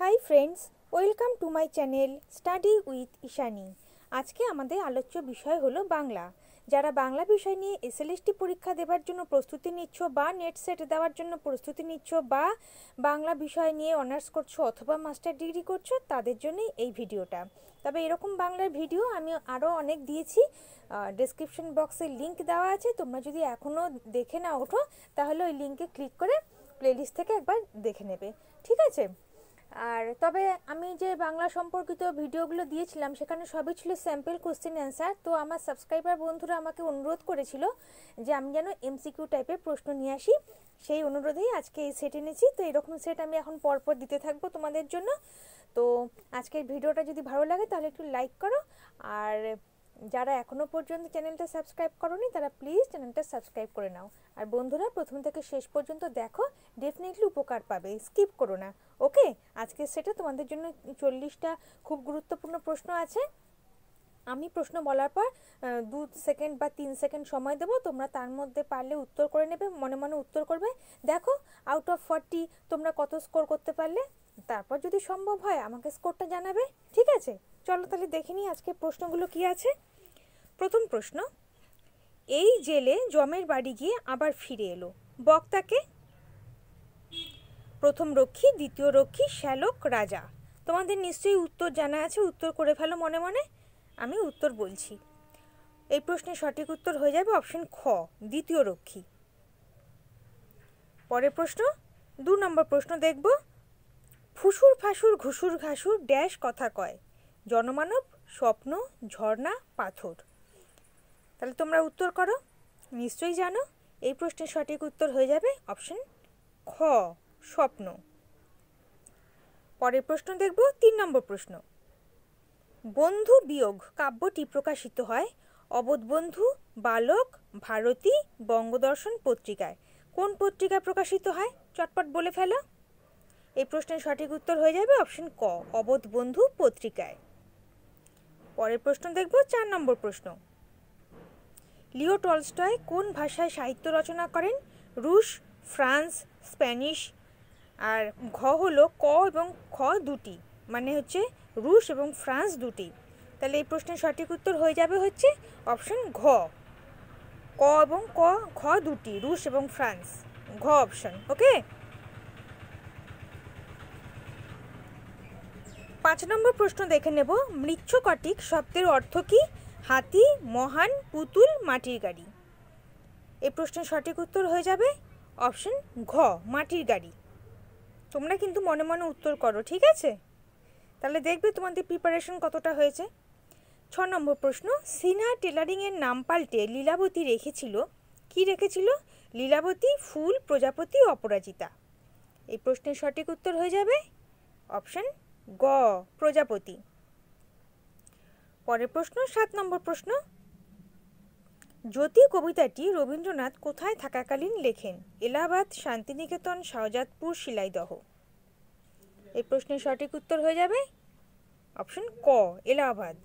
Hi friends welcome to my channel study with Ishani আজকে আমাদের আলোচ্য বিষয় হলো বাংলা। যারা বাংলা বিষয় নিয়ে এসএলএসটি পরীক্ষা দেওয়ার জন্য প্রস্তুতি নিচ্ছ বা নেট সেট দেওয়ার জন্য প্রস্তুতি নিচ্ছ বা বাংলা বিষয় নিয়ে অনার্স করছ অথবা মাস্টার ডিগ্রি করছ, তাদের জন্যই এই ভিডিওটা। তবে এরকম বাংলার ভিডিও আমি আরও অনেক দিয়েছি। ডেসক্রিপশন বক্সে লিংক দেওয়া আছে। তোমরা যদি এখনও দেখে না ওঠো, তাহলে ওই লিঙ্কে ক্লিক করে প্লেলিস্ট থেকে একবার দেখে নেবে। ঠিক আছে? আর তবে আমি যে বাংলা সম্পর্কিত ভিডিওগুলো দিয়েছিলাম, সেখানে সবই ছিল স্যাম্পল কোশ্চেন অ্যান্সার তো আমার সাবস্ক্রাইবার বন্ধুরা আমাকে অনুরোধ করেছিল যে আমি যেন এমসিকিউ টাইপের প্রশ্ন নিয়ে আসি। সেই অনুরোধেই আজকে এই সেট এনেছি। তো এরকম সেট আমি এখন পরপর দিতে থাকব তোমাদের জন্য। তো আজকের ভিডিওটা যদি ভালো লাগে তাহলে একটু লাইক করো। আর যারা এখনও পর্যন্ত চ্যানেলটা সাবস্ক্রাইব করনি, তারা প্লিজ চ্যানেলটা সাবস্ক্রাইব করে নাও। আর বন্ধুরা, প্রথম থেকে শেষ পর্যন্ত দেখো ডেফিনেটলি উপকার পাবে। স্কিপ করো না। ওকে আজকে সেটা তোমাদের জন্য চল্লিশটা খুব গুরুত্বপূর্ণ প্রশ্ন আছে। আমি প্রশ্ন বলার পর দু সেকেন্ড বা তিন সেকেন্ড সময় দেবো। তোমরা তার মধ্যে পারলে উত্তর করে নেবে, মনে মনে উত্তর করবে। দেখো আউট অফ ফর্টি তোমরা কত স্কোর করতে পারলে? তারপর যদি সম্ভব হয়, আমাকে স্কোরটা জানাবে। ঠিক আছে? চলো তাহলে দেখে নিই আজকে প্রশ্নগুলো কি আছে। প্রথম প্রশ্ন, এই জেলে জমের বাড়ি গিয়ে আবার ফিরে এলো। বক্তাকে, প্রথম রক্ষী, দ্বিতীয় রক্ষী, শ্যালক, রাজা। তোমাদের নিশ্চয়ই উত্তর জানা আছে, উত্তর করে ফেলো মনে মনে। আমি উত্তর বলছি। এই প্রশ্নের সঠিক উত্তর হয়ে যাবে অপশন খ, দ্বিতীয় রক্ষী। পরের প্রশ্ন, দু নম্বর প্রশ্ন দেখব। ফুসুর ফাসুর ঘুসুর ঘাসুর ড্যাশ কথা কয়। জনমানব, স্বপ্ন, ঝর্ণা, পাথর। তাহলে তোমরা উত্তর করো। নিশ্চয়ই জানো, এই প্রশ্নের সঠিক উত্তর হয়ে যাবে অপশন খ, স্বপ্ন। পরের প্রশ্ন দেখব, তিন নম্বর প্রশ্ন। বন্ধু বিয়োগ কাব্যটি প্রকাশিত হয় অবোধবন্ধু বালক, ভারতী, বঙ্গদর্শন পত্রিকায়। কোন পত্রিকায় প্রকাশিত হয়? চটপট বলে ফেলো। এই প্রশ্নের সঠিক উত্তর হয়ে যাবে অপশন ক অবোধবন্ধু পত্রিকায়। পরের প্রশ্ন দেখব, চার নম্বর প্রশ্ন। লিও টলস্টয় কোন ভাষায় সাহিত্য রচনা করেন? রুশ, ফ্রান্স, স্প্যানিশ আর ঘ হলো ক এবং খ দুটি মানে হচ্ছে রুশ এবং ফ্রান্স দুটি। তাহলে এই প্রশ্নের সঠিক উত্তর হয়ে যাবে হচ্ছে অপশন ঘ। ক এবং ক খ দুটি, রুশ এবং ফ্রান্স। ঘ অপশন, ওকে? পাঁচ নম্বর প্রশ্ন দেখে নেব। মৃচ্ছকটিক শব্দের অর্থ কী? হাতি, মহান, পুতুল, মাটির গাড়ি। এই প্রশ্নের সঠিক উত্তর হয়ে যাবে অপশন ঘ, মাটির গাড়ি। তোমরা কিন্তু মনে মনে উত্তর করো, ঠিক আছে? তাহলে দেখবে তোমাদের প্রিপারেশন কতটা হয়েছে। ছ নম্বর প্রশ্ন, সিনহা টেলারিংয়ের নাম পাল্টে লীলাবতী রেখেছিল। কি রেখেছিল? লীলাবতী, ফুল, প্রজাপতি, অপরাজিতা। এই প্রশ্নের সঠিক উত্তর হয়ে যাবে অপশন গ, প্রজাপতি। পরের প্রশ্ন, সাত নম্বর প্রশ্ন। জ্যোতি কবিতাটি রবীন্দ্রনাথ কোথায় থাকাকালীন লেখেন? এলাহাবাদ, শান্তিনিকেতন, শাহজাদপুর, শিলাইদহ। এই প্রশ্নের সঠিক উত্তর হয়ে যাবে অপশন ক, এলাহাবাদ।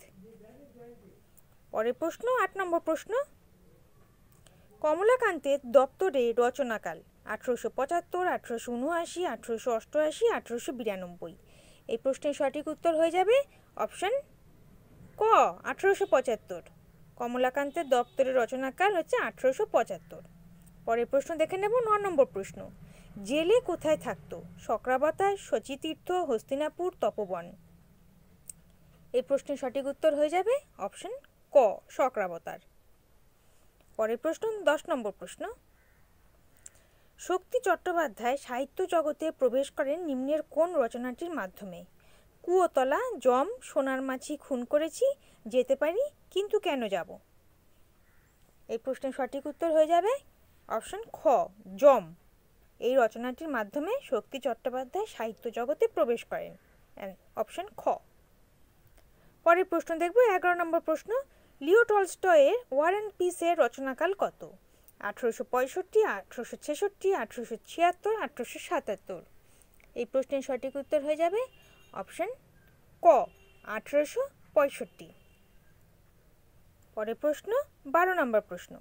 পরের প্রশ্ন, আট নম্বর প্রশ্ন। কমলাকান্তের দপ্তরে রচনাকাল, আঠেরোশো পঁচাত্তর, আঠেরোশো উনআশি, আঠেরোশো অষ্টআশি, আঠেরোশো বিরানব্বই। এই প্রশ্নের সঠিক উত্তর হয়ে যাবে অপশন ক? আঠেরোশো পঁচাত্তর। কমলাকান্তের দপ্তরের রচনাকাল হচ্ছে আঠেরোশো পঁচাত্তর। পরের প্রশ্ন দেখে নেব, ন নম্বর প্রশ্ন। জেলে কোথায় থাকতো? সকরাবতায় শচীতীর্থ, হস্তিনাপুর, তপবন। এই প্রশ্নের সঠিক উত্তর হয়ে যাবে অপশন ক সক্রাবতার পরের প্রশ্ন, দশ নম্বর প্রশ্ন। শক্তি চট্টোপাধ্যায় সাহিত্য জগতে প্রবেশ করেন নিম্নের কোন রচনাটির মাধ্যমে? কুয়োতলা, জম, সোনার মাছি খুন করেছি, যেতে পারি, কিন্তু কেন যাব? এই প্রশ্নের সঠিক উত্তর হয়ে যাবে অপশন খ, জম। এই রচনাটির মাধ্যমে শক্তি চট্টোপাধ্যায় সাহিত্য জগতে প্রবেশ করেন। অপশন খ। পরের প্রশ্ন দেখব, এগারো নম্বর প্রশ্ন, লিও টলস্টয়ের ওয়ার অ্যান্ড পিসের রচনাকাল কত? আঠেরোশো পঁয়ষট্টি, আঠেরোশো ছেষট্টি, আঠেরোশো ছিয়াত্তর, আঠেরোশো সাতাত্তর। এই প্রশ্নের সঠিক উত্তর হয়ে যাবে অপশন ক, আঠেরোশো পঁয়ষট্টি। পরের প্রশ্ন, বারো নম্বর প্রশ্ন।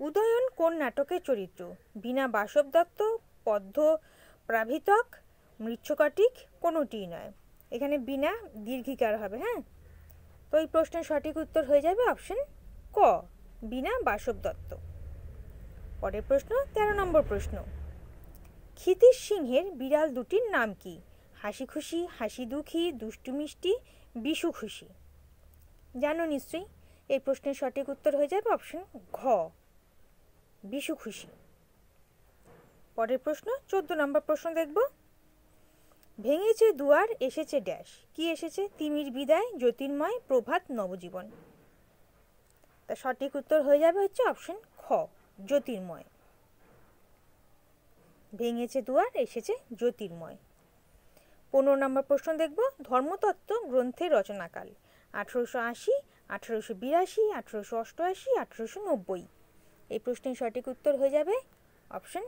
উদয়ন কোন নাটকের চরিত্র? বিনা বাসব দত্ত, পদ্ম প্রাভিতক, মৃচ্ছকটিক, কোনোটিই নয়। এখানে বিনা দীর্ঘিকার হবে হ্যাঁ? তো এই প্রশ্নের সঠিক উত্তর হয়ে যাবে অপশন ক বিনা বাসব দত্ত। পরের প্রশ্ন ১৩ নম্বর প্রশ্ন। ক্ষিতিশ সিংহের বিড়াল দুটির নাম কি? হাসি খুশি, হাসি দুঃখী, দুষ্টু মিষ্টি বিশু খুশি। জানো নিশ্চয়ই, এই প্রশ্নের সঠিক উত্তর হয়ে যাবে অপশন ঘ বিশু খুশি। পরের প্রশ্ন, চোদ্দ নম্বর প্রশ্ন দেখব। ভেঙেছে দুয়ার, এসেছে ড্যাশ। কি এসেছে? তিমির বিদায়, জ্যোতির্ময়, প্রভাত, নবজীবন। তা সঠিক উত্তর হয়ে যাবে হচ্ছে অপশন খ জ্যোতির্ময়। ভেঙেছে দুয়ার, এসেছে জ্যোতির্ময়। পনেরো নম্বর প্রশ্ন দেখব, ধর্মতত্ত্ব গ্রন্থের রচনাকাল। আঠেরোশো আশি, আঠেরোশো বিরাশি, আঠেরোশো অষ্টআশি, আঠেরোশো নব্বই। এই প্রশ্নের সঠিক উত্তর হয়ে যাবে অপশন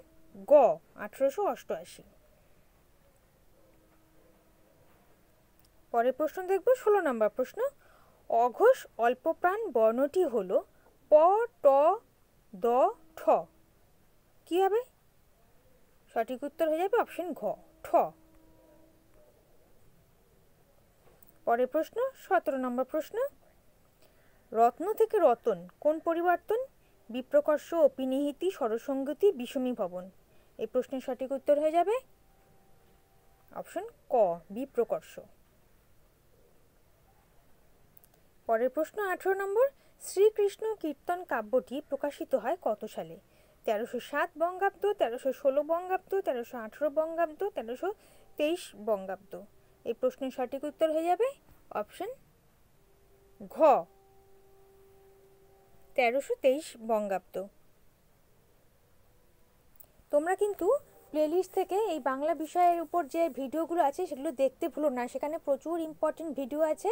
গ, আঠেরোশো অষ্টআশি। পরের প্রশ্ন দেখব, ষোলো নম্বর প্রশ্ন। অঘোষ অল্পপ্রাণ বর্ণটি হল প, ট, দ, ঠ। কি হবে? সঠিক উত্তর হয়ে যাবে অপশন ঘ, ঠ। পরের প্রশ্ন, সতেরো নম্বর প্রশ্ন। রত্ন থেকে রতন, কোন পরিবর্তন? বিপ্রকর্ষ, অপিনিহিতি সরসঙ্গতি বিষমী ভবন। এই প্রশ্নের সঠিক উত্তর হয়ে যাবে অপশন ক, বিপ্রকর্ষ। পরের প্রশ্ন, আঠেরো নম্বর, শ্রীকৃষ্ণ কীর্তন কাব্যটি প্রকাশিত হয় কত সালে? তেরোশো সাত বঙ্গাব্দ, তেরোশো ষোলো বঙ্গাব্দ, তেরোশো আঠেরো বঙ্গাব্দ, তেরোশো তেইশ বঙ্গাব্দ। এই প্রশ্নের সঠিক উত্তর হয়ে যাবে অপশন ঘ। তেরোশো তেইশ বঙ্গাব্দ। তোমরা কিন্তু প্লেলিস্ট থেকে এই বাংলা বিষয়ের উপর যে ভিডিওগুলো আছে সেগুলো দেখতে ভুলো না। সেখানে প্রচুর ইম্পর্টেন্ট ভিডিও আছে।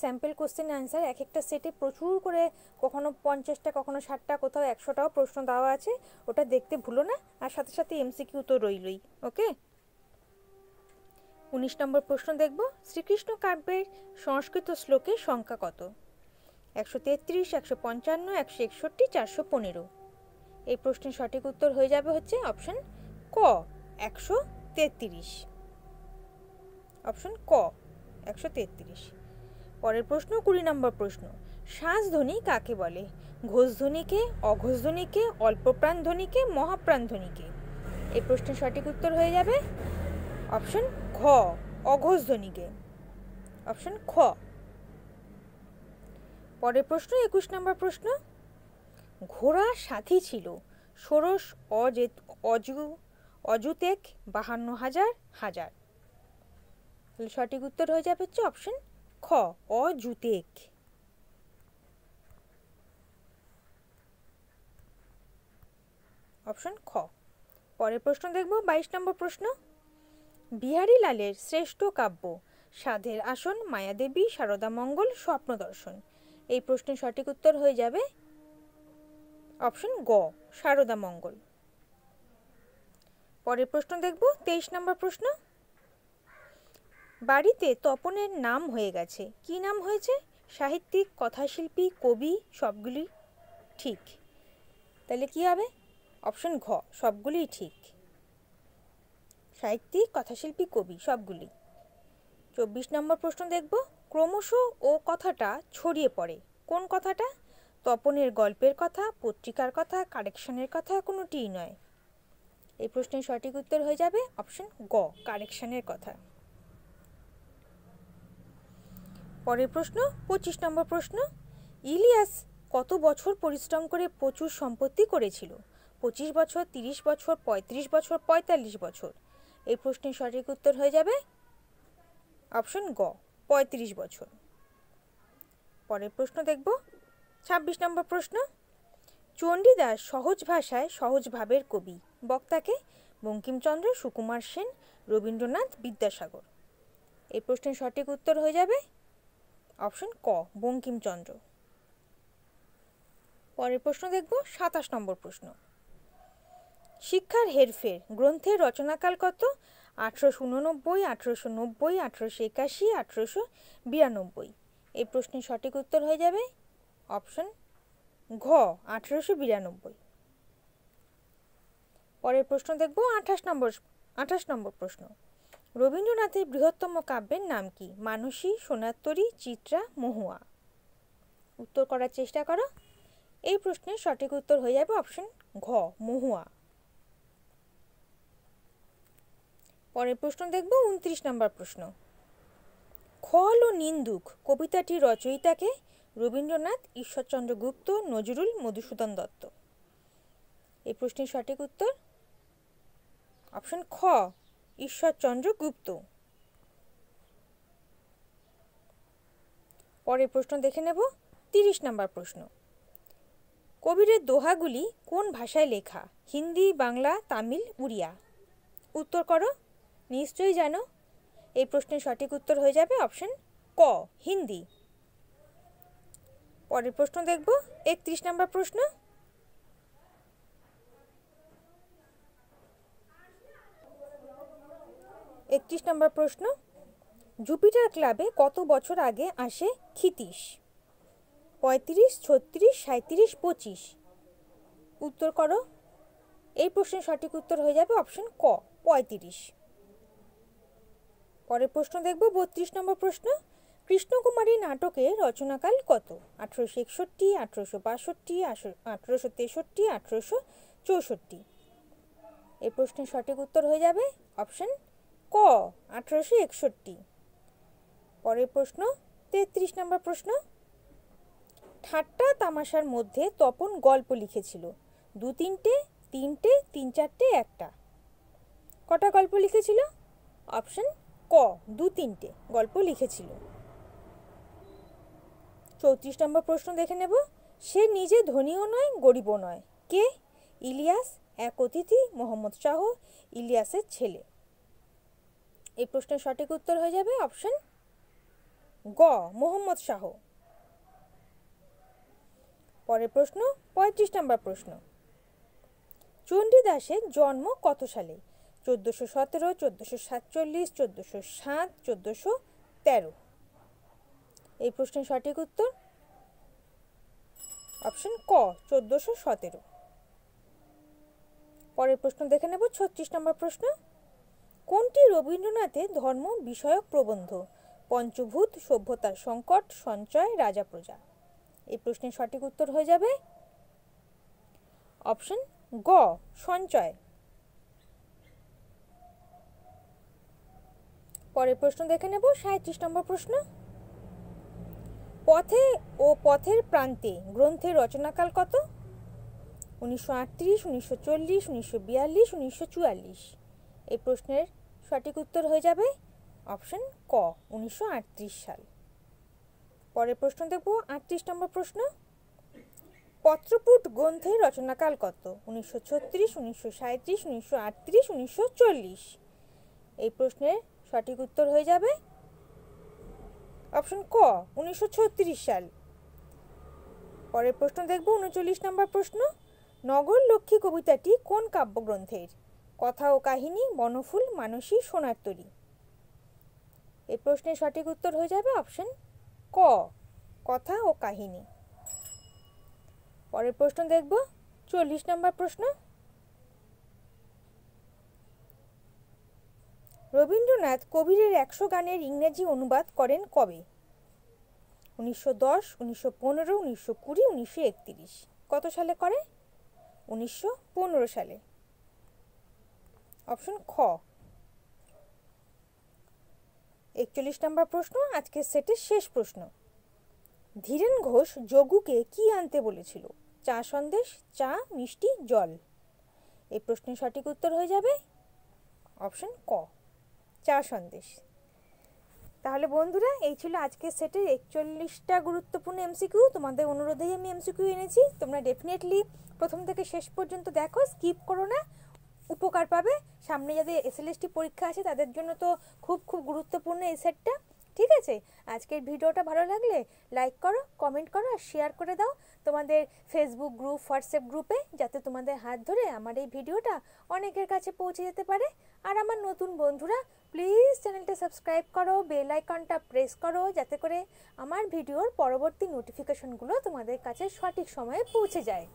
স্যাম্পল কোশ্চেন অ্যান্সার এক একটা সেটে প্রচুর করে কখনো পঞ্চাশটা, কখনো ষাটটা, কোথাও একশোটাও প্রশ্ন দেওয়া আছে। ওটা দেখতে ভুলো না। আর সাথে সাথে এমসিকিউ তো রইলই ওকে উনিশ নম্বর প্রশ্ন দেখব। শ্রীকৃষ্ণ কাব্যের সংস্কৃত শ্লোকের সংখ্যা কত? একশো তেত্রিশ, একশো পঞ্চান্ন, একশো একষট্টি, চারশো পনেরো। এই প্রশ্নের সঠিক উত্তর হয়ে যাবে হচ্ছে অপশন ক, একশো তেত্রিশ। অপশন ক, একশো তেত্রিশ। পরের প্রশ্ন, কুড়ি নম্বর প্রশ্ন। শ্বাস ধ্বনি কাকে বলে? ঘোষ ধ্বনিকে, অঘোষ ধ্বনিকে, অল্পপ্রাণ ধ্বনিকে, মহাপ্রাণ ধ্বনিকে। এই প্রশ্নের সঠিক উত্তর হয়ে যাবে অপশন ঘ অঘোষ ধ্বনিকে অপশন খ। পরের প্রশ্ন, একুশ নম্বর প্রশ্ন। ঘোড়া সাথী ছিল। ষোড়শ, অজেত, অজু, অজুতেক, বাহান্ন হাজার হাজার। তাহলে সঠিক উত্তর হয়ে যাবে হচ্ছে অপশন খ, অজুতেক। অপশন খ। পরের প্রশ্ন দেখব, বাইশ নম্বর প্রশ্ন। বিহারী লালের শ্রেষ্ঠ কাব্য। সাধের আসন, মায়াদেবী, সারদা মঙ্গল স্বপ্ন দর্শন এই প্রশ্নের সঠিক উত্তর হয়ে যাবে অপশন গ, সারদা মঙ্গল। পরের প্রশ্ন দেখব, তেইশ নম্বর প্রশ্ন। বাড়িতে তপনের নাম হয়ে গেছে। কি নাম হয়েছে? সাহিত্যিক, কথাশিল্পী, কবি, সবগুলি ঠিক। তাহলে কি হবে? অপশন ঘ, সবগুলিই ঠিক। সাহিত্যিক, কথাশিল্পী, কবি, সবগুলি। চব্বিশ নম্বর প্রশ্ন দেখব। ক্রমশ ও কথাটা ছড়িয়ে পড়ে। কোন কথাটা? তপনের গল্পের কথা, পত্রিকার কথা, কারেকশনের কথা, কোনোটিই নয়। এই প্রশ্নের সঠিক উত্তর হয়ে যাবে অপশন গ, কারেকশনের কথা। পরের প্রশ্ন, পঁচিশ নম্বর প্রশ্ন। ইলিয়াস কত বছর পরিশ্রম করে প্রচুর সম্পত্তি করেছিল? পঁচিশ বছর, তিরিশ বছর, পঁয়ত্রিশ বছর, পঁয়তাল্লিশ বছর। এই প্রশ্নের সঠিক উত্তর হয়ে যাবে অপশন গ, পঁয়ত্রিশ বছর। পরের প্রশ্ন দেখব। ছাব্বিশ নম্বর প্রশ্ন। চণ্ডীদাস সহজ ভাষায় সহজ ভাবের কবি। বক্তাকে বঙ্কিমচন্দ্র, সুকুমার সেন, রবীন্দ্রনাথ বিদ্যাসাগর। এই প্রশ্নের সঠিক উত্তর হয়ে যাবে অপশন ক, বঙ্কিমচন্দ্র। পরের প্রশ্ন দেখব, সাতাশ নম্বর প্রশ্ন। শিক্ষার হেরফের, গ্রন্থের রচনাকাল কত? আঠেরোশো উননব্বই, আঠেরোশো নব্বই, আঠেরোশো একাশি, আঠেরোশো বিরানব্বই। এই প্রশ্নের সঠিক উত্তর হয়ে যাবে অপশন ঘ, আঠেরোশো বিরানব্বই। পরের প্রশ্ন দেখব, আঠাশ নম্বর আঠাশ নম্বর প্রশ্ন। রবীন্দ্রনাথের বৃহত্তম কাব্যের নাম কি? মানসী সোনাত্তরী চিত্রা, মহুয়া। উত্তর করার চেষ্টা করো। এই প্রশ্নের সঠিক উত্তর হয়ে যাবে অপশন ঘ, মহুয়া। পরের প্রশ্ন দেখব, উনত্রিশ নম্বর প্রশ্ন। খল ও নিন্দুক কবিতাটির রচয়িতাকে রবীন্দ্রনাথ, ঈশ্বরচন্দ্র গুপ্ত, নজরুল মধুসূদন দত্ত। এই প্রশ্নের সঠিক উত্তর? অপশন খ, ঈশ্বরচন্দ্র গুপ্ত। পরের প্রশ্ন দেখে নেব, তিরিশ নম্বর প্রশ্ন। কবিরের দোহাগুলি কোন ভাষায় লেখা? হিন্দি, বাংলা, তামিল, উড়িয়া। উত্তর করো। নিশ্চয়ই জানো। এই প্রশ্নের সঠিক উত্তর হয়ে যাবে অপশন ক, হিন্দি। পরের প্রশ্ন দেখব, একত্রিশ নম্বর প্রশ্ন। একত্রিশ নম্বর প্রশ্ন, জুপিটার ক্লাবে কত বছর আগে আসে ক্ষিতীশ? পঁয়ত্রিশ, ছত্রিশ সাঁত্রিশ পঁচিশ। উত্তর করো। এই প্রশ্নের সঠিক উত্তর হয়ে যাবে অপশন ক, পঁয়ত্রিশ। পরের প্রশ্ন দেখব, বত্রিশ নম্বর প্রশ্ন, কৃষ্ণকুমারী নাটকে রচনাকাল কত? আঠেরোশো একষট্টি, আঠেরোশো বাষট্টি আঠেরোশো তেষট্টি, আঠেরোশো চৌষট্টি। এই প্রশ্নের সঠিক উত্তর হয়ে যাবে অপশন ক, আঠেরোশো একষট্টি। পরের প্রশ্ন, তেত্রিশ নম্বর প্রশ্ন, ঠাট্টা তামাশার মধ্যে তপন গল্প লিখেছিল। দু তিনটে তিনটে, তিন চারটে, একটা। কটা গল্প লিখেছিল? অপশন ক, দু তিনটে গল্প লিখেছিল। চৌত্রিশ নম্বর প্রশ্ন দেখে নেব। সে নিজে ধনীও নয়, গরিবও নয়। কে? ইলিয়াস, এক অতিথি, মোহাম্মদ শাহ, ইলিয়াসের ছেলে। এই প্রশ্নের সঠিক উত্তর হয়ে যাবে অপশন গ, মোহাম্মদ শাহ। পরের প্রশ্ন, পঁয়ত্রিশ নম্বর প্রশ্ন। চণ্ডীদাসের জন্ম কত সালে? চোদ্দোশো সতেরো, চোদ্দোশো সাতচল্লিশ, চোদ্দোশো সাত, চোদ্দোশো তেরো। এই প্রশ্নের সঠিক উত্তর? অপশন ক, চোদ্দোশো সতেরো। পরের প্রশ্ন দেখে নেব, ছত্রিশ নম্বর প্রশ্ন। কোনটি রবীন্দ্রনাথের ধর্ম বিষয়ক প্রবন্ধ? পঞ্চভূত, সভ্যতার সংকট, সঞ্চয়, রাজা প্রজা। এই প্রশ্নের সঠিক উত্তর হয়ে যাবে অপশন গ, সঞ্চয়। পরের প্রশ্ন দেখে নেব সাঁত্রিশ নম্বর প্রশ্ন। পথে ও পথের প্রান্তে গ্রন্থের রচনাকাল কত? উনিশশো আটত্রিশ, উনিশশো চল্লিশ, উনিশশো বিয়াল্লিশ, উনিশশো চুয়াল্লিশ। এই প্রশ্নের সঠিক উত্তর হয়ে যাবে অপশন ক, উনিশশো আটত্রিশ সাল। পরের প্রশ্ন দেখব, আটত্রিশ নম্বর প্রশ্ন। পত্রপুট গ্রন্থের রচনাকাল কত? উনিশশো ছত্রিশ, উনিশশো সাঁত্রিশ উনিশশো আটত্রিশ, উনিশশো চল্লিশ। এই প্রশ্নের সঠিক উত্তর হয়ে যাবে। অপশন ক, উনিশশো ছত্রিশ সাল। পরের প্রশ্ন দেখব, উনচল্লিশ নম্বর প্রশ্ন। নগর লক্ষ্মী কবিতাটি কোন কাব্যগ্রন্থের? কথা ও কাহিনী, বনফুল, মানসী, সোনার তরী। এই প্রশ্নের সঠিক উত্তর হয়ে যাবে অপশন ক, কথা ও কাহিনী। পরের প্রশ্ন দেখব, চল্লিশ নম্বর প্রশ্ন। রবীন্দ্রনাথ কবিরের একশো গানের ইংরেজি অনুবাদ করেন কবে? উনিশশো দশ, উনিশশো পনেরো, উনিশশো কুড়ি, উনিশশো একত্রিশ। কত সালে করে? উনিশশো পনেরো সালে। অপশন খ। একচল্লিশ নম্বর প্রশ্ন, আজকের সেটের শেষ প্রশ্ন। ধীরেন ঘোষ যোগুকে কি আনতে বলেছিল? চা সন্দেশ, চা, মিষ্টি, জল। এই প্রশ্নের সঠিক উত্তর হয়ে যাবে অপশন ক। চা সন্দেশ। তাহলে বন্ধুরা, এই ছিল আজকের সেটের একচল্লিশটা গুরুত্বপূর্ণ এমসিকিউ তোমাদের অনুরোধেই আমি এমসিকিউ এনেছি। তোমরা ডেফিনেটলি প্রথম থেকে শেষ পর্যন্ত দেখো স্কিপ করো না। উপকার পাবে। সামনে যাদের এসএলএসটি পরীক্ষা আছে, তাদের জন্য তো খুব খুব গুরুত্বপূর্ণ এই সেটটা ঠিক আছে? আজকের ভিডিওটা ভালো লাগলে লাইক করো কমেন্ট করো আর শেয়ার করে দাও তোমাদের ফেসবুক গ্রুপ হোয়াটসঅ্যাপ গ্রুপে যাতে তোমাদের হাত ধরে আমার এই ভিডিওটা অনেকের কাছে পৌঁছে যেতে পারে। আর আমার নতুন বন্ধুরা প্লিজ চ্যানেলটা সাবস্ক্রাইব করো বেল আইকনটা প্রেস করো, যাতে করে আমার ভিডিওর পরবর্তী নোটিফিকেশনগুলো তোমাদের কাছে সঠিক সময়ে পৌঁছে যায়।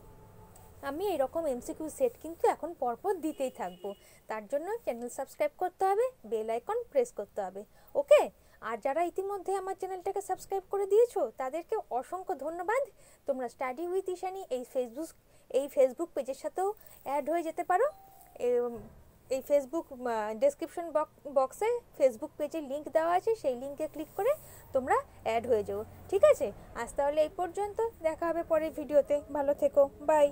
আমি এরকম এমসিকিউ সেট কিন্তু এখন পরপর দিতেই থাকব। তার জন্য চ্যানেল সাবস্ক্রাইব করতে হবে বেল আইকন প্রেস করতে হবে। ওকে আর যারা ইতিমধ্যে আমার চ্যানেলটাকে সাবস্ক্রাইব করে দিয়েছ, তাদেরকে অসংখ্য ধন্যবাদ। তোমরা স্টাডি উইথ ইশানি এই ফেসবুক এই ফেসবুক পেজের সাথেও অ্যাড হয়ে যেতে পারো। এই ফেসবুক ডেসক্রিপশন বক্সে ফেসবুক পেজের লিঙ্ক দেওয়া আছে, সেই লিঙ্কে ক্লিক করে তোমরা অ্যাড হয়ে যাও। ঠিক আছে? আজ তাহলে এই পর্যন্ত। দেখা হবে পরের ভিডিওতে ভালো থেকো। বাই